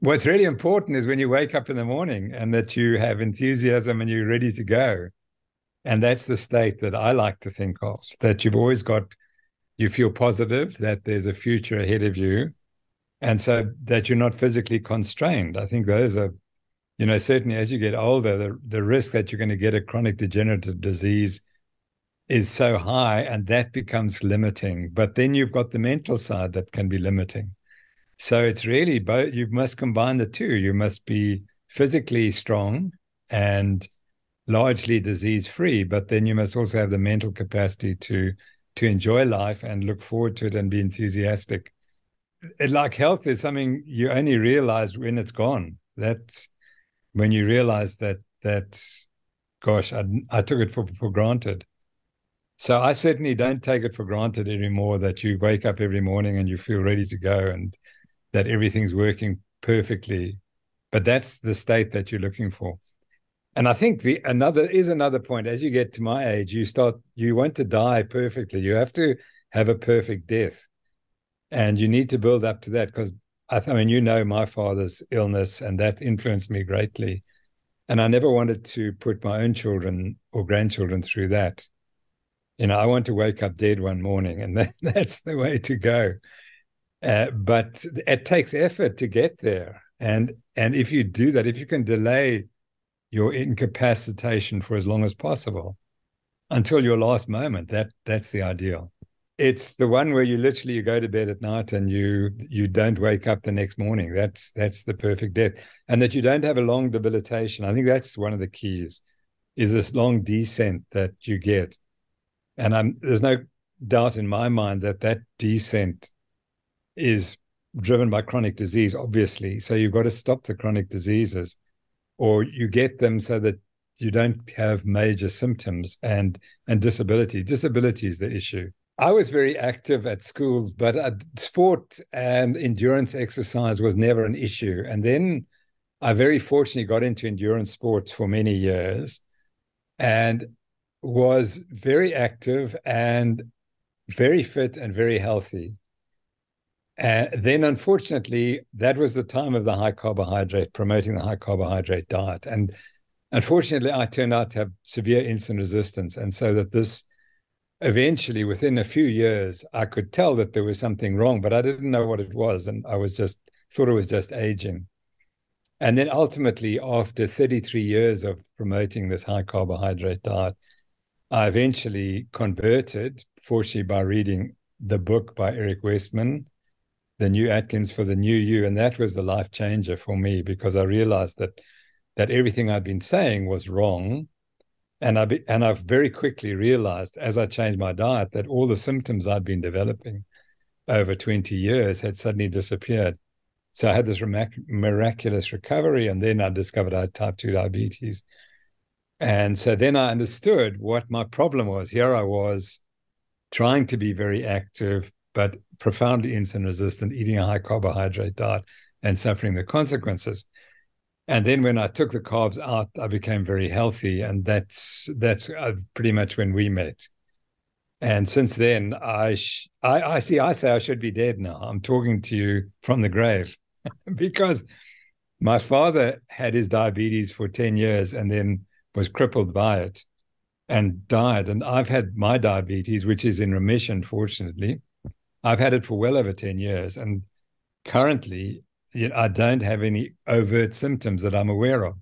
What's really important is when you wake up in the morning and that you have enthusiasm and you're ready to go. And that's the state that I like to think of that you've always got, you feel positive that there's a future ahead of you. And so that you're not physically constrained. I think those are, you know, certainly as you get older, the, the risk that you're going to get a chronic degenerative disease is so high and that becomes limiting. But then you've got the mental side that can be limiting. So it's really both, you must combine the two. You must be physically strong and largely disease free, but then you must also have the mental capacity to to enjoy life and look forward to it and be enthusiastic. It, like health is something you only realize when it's gone. That's when you realize that that gosh, I, I took it for, for granted. So I certainly don't take it for granted anymore that you wake up every morning and you feel ready to go and that everything's working perfectly. But that's the state that you're looking for. And I think the another is another point. As you get to my age, you start you want to die perfectly. You have to have a perfect death, and you need to build up to that because I, th- I mean you know my father's illness, and that influenced me greatly. And I never wanted to put my own children or grandchildren through that. You know, I want to wake up dead one morning, and that, that's the way to go. Uh, but it takes effort to get there. And and if you do that, if you can delay your incapacitation for as long as possible until your last moment, that that's the ideal. It's the one where you literally you go to bed at night and you you don't wake up the next morning. That's that's the perfect death. And that you don't have a long debilitation. I think that's one of the keys, is this long descent that you get. And I'm, there's no doubt in my mind that that descent is driven by chronic disease, obviously. So you've got to stop the chronic diseases, or you get them so that you don't have major symptoms and and disability. Disability is the issue. I was very active at school, but uh, sport and endurance exercise was never an issue. And then I very fortunately got into endurance sports for many years and was very active and very fit and very healthy. Uh, then, unfortunately, that was the time of the high carbohydrate, promoting the high carbohydrate diet. And unfortunately, I turned out to have severe insulin resistance. And so that this eventually, within a few years, I could tell that there was something wrong, but I didn't know what it was. And I was just thought it was just aging. And then ultimately, after 33 years of promoting this high carbohydrate diet, I eventually converted, fortunately, by reading the book by Eric Westman the new Atkins for the new you, and that was the life changer for me because I realized that that everything I'd been saying was wrong, and I be, and I've very quickly realized as I changed my diet that all the symptoms I'd been developing over 20 years had suddenly disappeared. So I had this miraculous recovery, and then I discovered I had type 2 diabetes. And so then I understood what my problem was. Here I was trying to be very active, but profoundly insulin resistant, eating a high carbohydrate diet and suffering the consequences. And then when I took the carbs out, I became very healthy, and that's that's uh, pretty much when we met. And since then, I, sh- I I see. I say I should be dead now. I'm talking to you from the grave because my father had his diabetes for ten years and then was crippled by it and died. And I've had my diabetes, which is in remission, fortunately. I've had it for well over 10 years. And currently, you know, I don't have any overt symptoms that I'm aware of.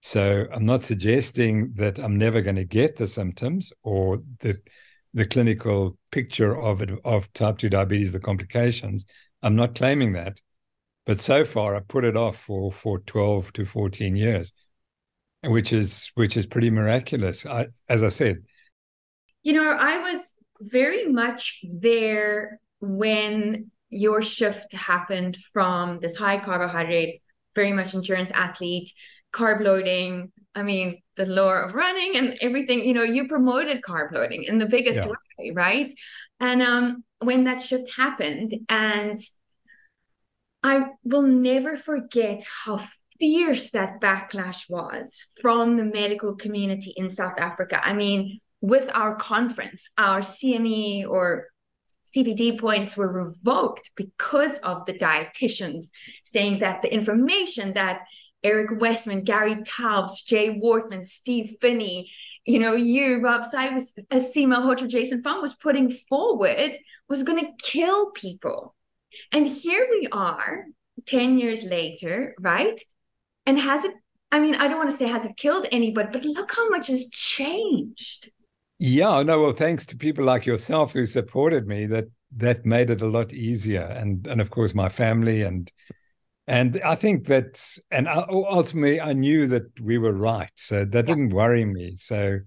So I'm not suggesting that I'm never going to get the symptoms or the the clinical picture of it of type 2 diabetes, the complications. I'm not claiming that. But so far I put it off for for 12 to 14 years, which is which is pretty miraculous. I, as I said. You know, I was very much there when your shift happened from this high carbohydrate, very much endurance athlete, carb loading. I mean, the lore of running and everything, you know, you promoted carb loading in the biggest yeah. way, right? And um, when that shift happened, and I will never forget how fierce that backlash was from the medical community in South Africa. I mean, with our conference, our CME or CPD points were revoked because of the dietitians saying that the information that Eric Westman, Gary Taubes, Jay Wortman, Steve Phinney, you know, you, Rob Cywes, Aseem Malhotra, Jason Fung was putting forward was going to kill people. And here we are 10 years later, right? And has it, I mean, I don't want to say has it killed anybody, but look how much has changed. Yeah, no, well, thanks to people like yourself who supported me, that that made it a lot easier. And and of course my family and and I think that and ultimately I knew that we were right. So that yeah. didn't worry me. So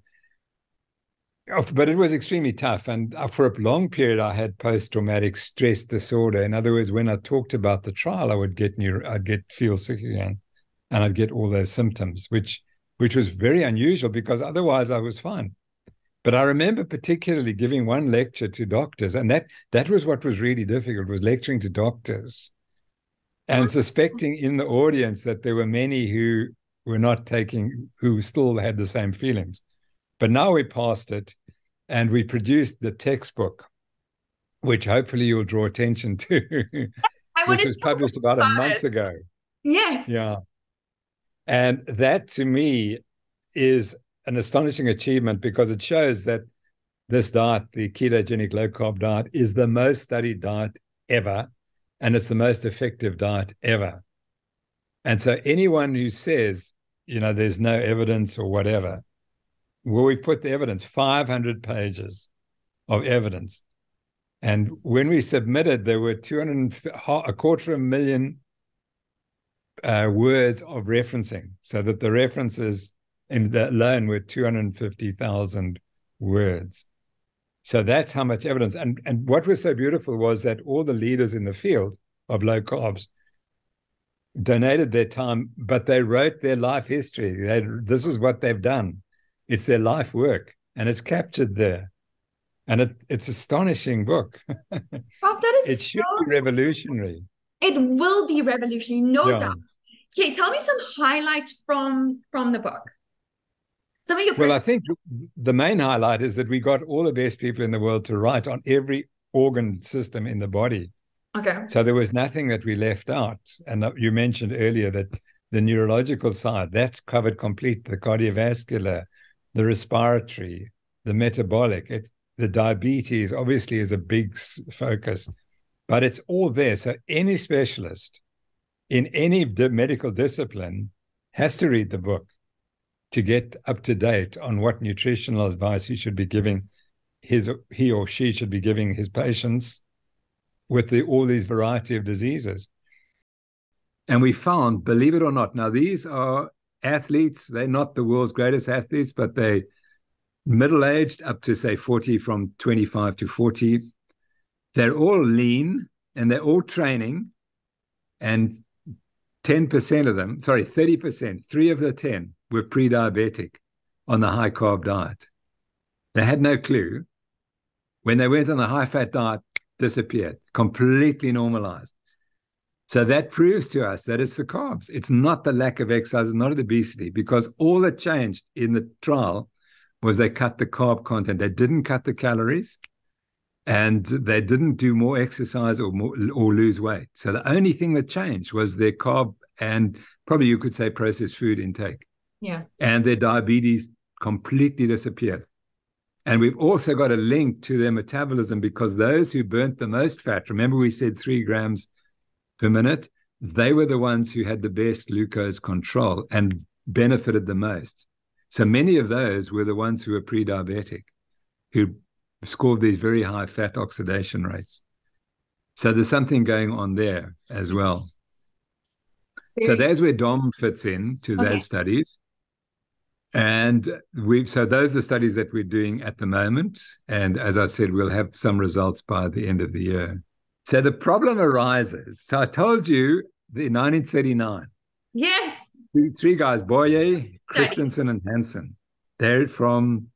but it was extremely tough. And uh, for a long period, I had post-traumatic stress disorder. In other words, when I talked about the trial, I would get new, I'd get feel sick again, and I'd get all those symptoms, which which was very unusual because otherwise I was fine. But I remember particularly giving one lecture to doctors, and that that was what was really difficult was lecturing to doctors, and suspecting in the audience that there were many who were not taking, who still had the same feelings. But now we passed it, and we produced the textbook, which hopefully you'll draw attention to, which was published about a month it. ago. Yes. Yeah. And that to me is an astonishing achievement because it shows that this diet, the ketogenic low carb diet, is the most studied diet ever, and it's the most effective diet ever. And so, anyone who says, you know, there's no evidence or whatever, well, we put the evidence 500 pages of evidence. And when we submitted, there were 200, a quarter of a million uh, words of referencing, so that the references in that alone were 250,000 words. So that's how much evidence. And, and what was so beautiful was that all the leaders in the field of low carbs donated their time, but they wrote their life history. They, this is what they've done. It's their life work, and it's captured there. And it, it's astonishing book. Bob, that is it should so... be revolutionary. It will be revolutionary, no yeah. doubt. Okay, tell me some highlights from from the book. Some of your well, I think the main highlight is that we got all the best people in the world to write on every organ system in the body. Okay. So there was nothing that we left out. And uh, you mentioned earlier that the neurological side, that's covered complete, the cardiovascular, the respiratory, the metabolic, it, the diabetes obviously is a big focus, but it's all there. So any specialist in any medical discipline has to read the book to get up to date on what nutritional advice he should be giving his he or she should be giving his patients with the, all these variety of diseases. And we found, believe it or not, now these are athletes. They're not the world's greatest athletes, but they middle aged up to say 40 from 25 to 40. They're all lean and they're all training. And 10% of them, sorry, 30%, three of the 10 were pre diabetic on the high carb diet. They had no clue. When they went on the high fat diet, disappeared, completely normalized. So that proves to us that it's the carbs. It's not the lack of exercise, it's not the obesity, because all that changed in the trial was they cut the carb content. They didn't cut the calories and they didn't do more exercise or more, or lose weight. So the only thing that changed was their carb and probably you could say processed food intake. Yeah. And their diabetes completely disappeared. And we've also got a link to their metabolism because those who burnt the most fat, remember we said three grams per minute, they were the ones who had the best glucose control and benefited the most. So many of those were the ones who were pre diabetic, who scored these very high fat oxidation rates. So there's something going on there as well. So there's where DOM fits in to okay. those studies. And we've so those are the studies that we're doing at the moment. And as I've said, we'll have some results by the end of the year. So the problem arises. So I told you the 1939. Yes. three guys, Boyer, Christensen, and Hansen. They're from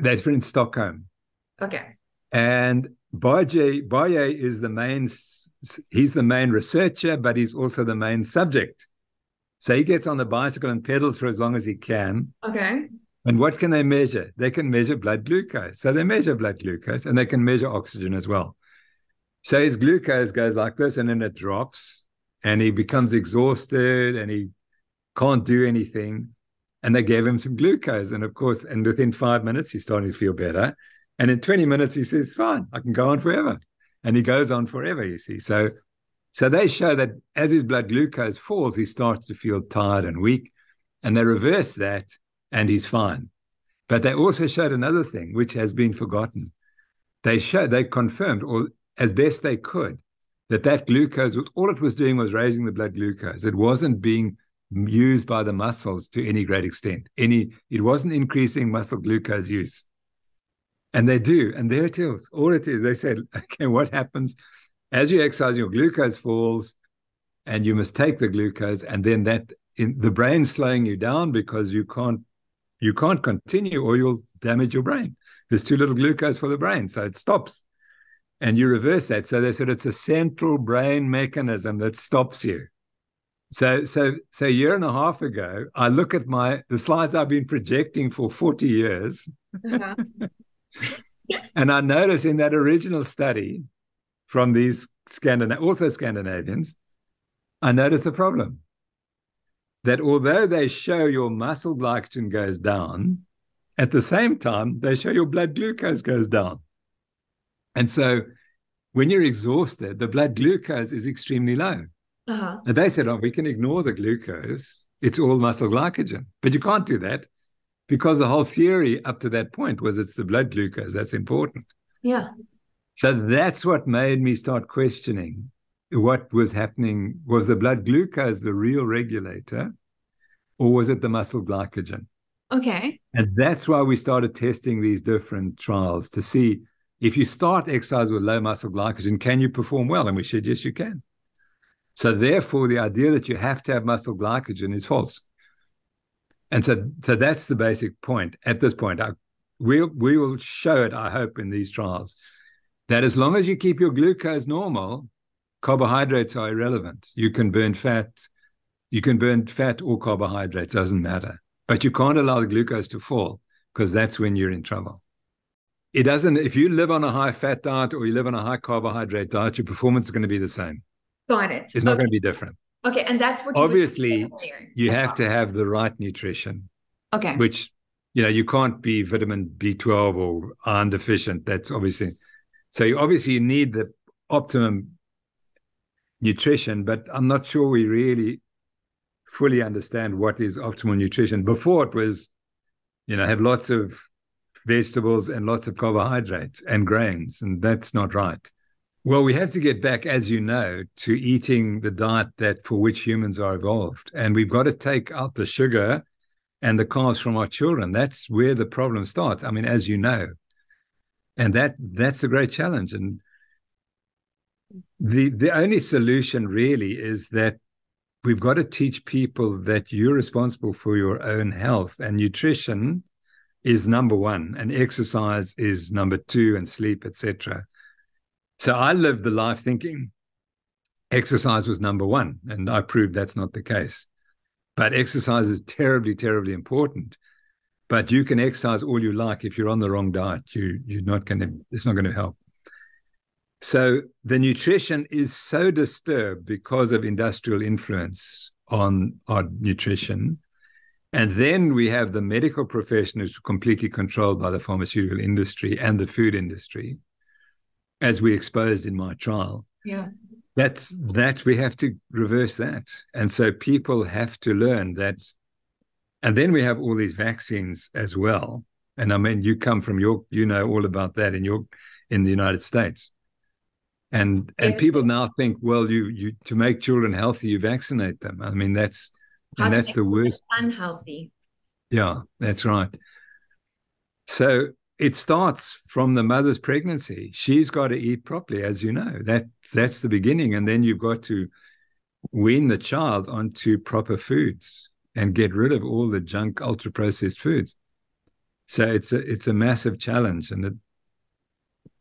they're from Stockholm. Okay. And Boyer, Boyer is the main he's the main researcher, but he's also the main subject. So he gets on the bicycle and pedals for as long as he can. Okay. And what can they measure? They can measure blood glucose. So they measure blood glucose and they can measure oxygen as well. So his glucose goes like this and then it drops and he becomes exhausted and he can't do anything. And they gave him some glucose. And of course, and within five minutes, he's starting to feel better. And in 20 minutes, he says, fine, I can go on forever. And he goes on forever, you see. So, so they show that as his blood glucose falls, he starts to feel tired and weak. And they reverse that and he's fine. But they also showed another thing, which has been forgotten. They showed, they confirmed, or as best they could, that that glucose, all it was doing was raising the blood glucose. It wasn't being used by the muscles to any great extent. Any, it wasn't increasing muscle glucose use. And they do, and there it is. All it is, they said, okay, what happens as you exercise? Your glucose falls, and you must take the glucose, and then that in the brain slowing you down because you can't you can't continue, or you'll damage your brain. There's too little glucose for the brain, so it stops, and you reverse that. So they said it's a central brain mechanism that stops you. So, so, so a year and a half ago, I look at my the slides I've been projecting for 40 years, uh-huh. and I notice in that original study from these also Scandinavians, I notice a problem. That although they show your muscle glycogen goes down, at the same time, they show your blood glucose goes down. And so when you're exhausted, the blood glucose is extremely low. Uh-huh. And they said, oh, we can ignore the glucose. It's all muscle glycogen. But you can't do that because the whole theory up to that point was it's the blood glucose that's important. Yeah. So that's what made me start questioning what was happening. Was the blood glucose the real regulator or was it the muscle glycogen? Okay. And that's why we started testing these different trials to see if you start exercise with low muscle glycogen, can you perform well? And we said, yes, you can. So therefore, the idea that you have to have muscle glycogen is false. And so, so that's the basic point. At this point, I, we we will show it. I hope in these trials that as long as you keep your glucose normal, carbohydrates are irrelevant. You can burn fat, you can burn fat or carbohydrates, doesn't matter. But you can't allow the glucose to fall because that's when you're in trouble. It doesn't. If you live on a high fat diet or you live on a high carbohydrate diet, your performance is going to be the same. Got it. It's not going to be different. Okay, and that's what obviously you have to have the right nutrition. Okay. Which you know you can't be vitamin B12 or iron deficient. That's obviously so. You obviously you need the optimum nutrition, but I'm not sure we really fully understand what is optimal nutrition. Before it was, you know, have lots of vegetables and lots of carbohydrates and grains, and that's not right. Well, we have to get back, as you know, to eating the diet that for which humans are evolved. And we've got to take out the sugar and the carbs from our children. That's where the problem starts. I mean, as you know. And that that's a great challenge. And the the only solution really is that we've got to teach people that you're responsible for your own health and nutrition is number one and exercise is number two and sleep etc so I lived the life thinking exercise was number one, and I proved that's not the case. But exercise is terribly, terribly important. But you can exercise all you like if you're on the wrong diet. You you're not going to. It's not going to help. So the nutrition is so disturbed because of industrial influence on our nutrition. And then we have the medical profession, which is completely controlled by the pharmaceutical industry and the food industry as we exposed in my trial. Yeah. That's that we have to reverse that. And so people have to learn that. And then we have all these vaccines as well. And I mean, you come from your, you know all about that in your in the United States. And and yeah. people now think, well, you you to make children healthy, you vaccinate them. I mean, that's and that's the worst. Unhealthy. Yeah, that's right. So it starts from the mother's pregnancy. She's got to eat properly, as you know. That that's the beginning, and then you've got to wean the child onto proper foods and get rid of all the junk, ultra processed foods. So it's a it's a massive challenge, and it,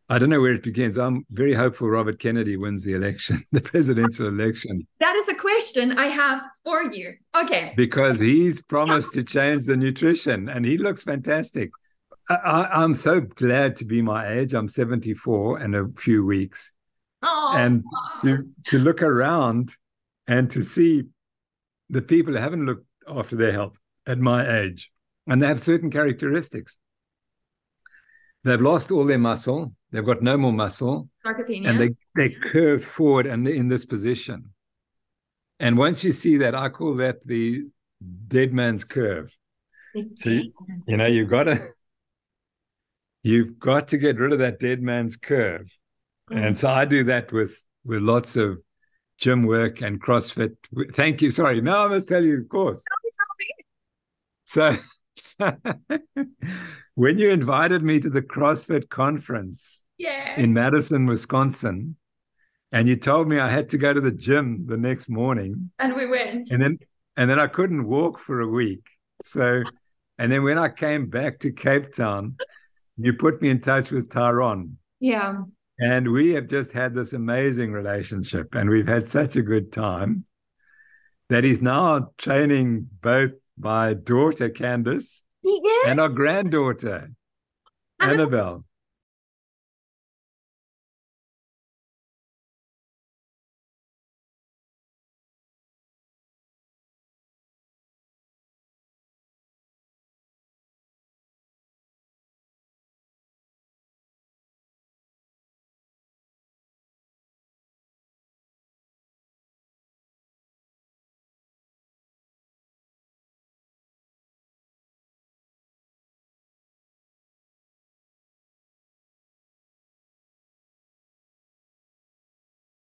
I don't know where it begins. I'm very hopeful Robert Kennedy wins the election, the presidential election. That is a question question I have for you. Okay. Because he's promised to change the nutrition and he looks fantastic. I, am so glad to be my age. I'm 74 in a few weeks. Oh. And to to look around and to see the people who haven't looked after their health at my age, and they have certain characteristics. They've lost all their muscle. They've got no more muscle. Sarcopenia. And they, they curve forward and they're in this position. And once you see that, I call that the dead man's curve. So, you, you know, you've got to you've got to get rid of that dead man's curve. Mm. And so I do that with with lots of gym work and CrossFit. Thank you. Sorry. now I must tell you, of course. So, so when you invited me to the CrossFit conference yes. in Madison, Wisconsin, and you told me I had to go to the gym the next morning. And we went. And then and then I couldn't walk for a week. So and then when I came back to Cape Town, you put me in touch with Tyrone. Yeah. And we have just had this amazing relationship and we've had such a good time that he's now training both my daughter Candice and our granddaughter Annabelle.